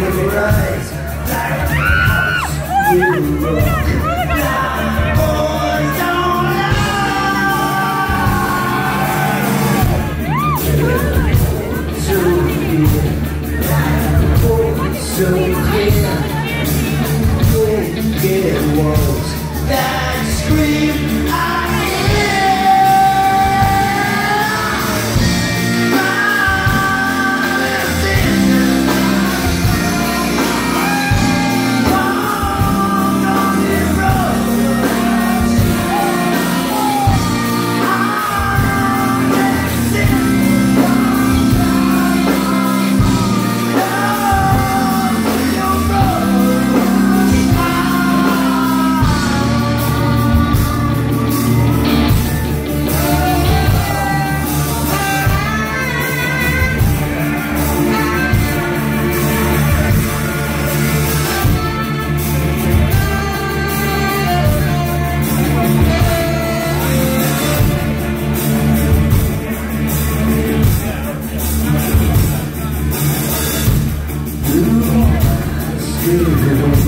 you rise like a house you rock. Sim,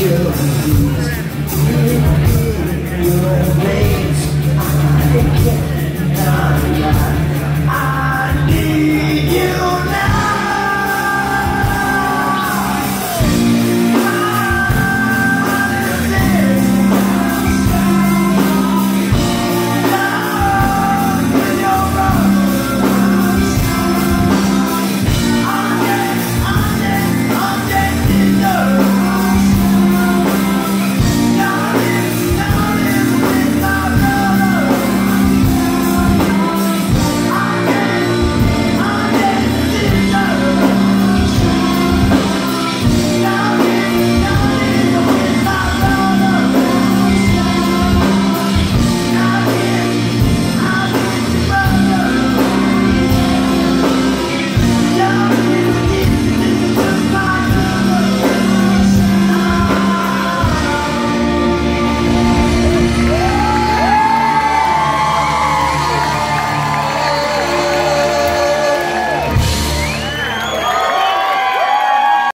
You're amazing.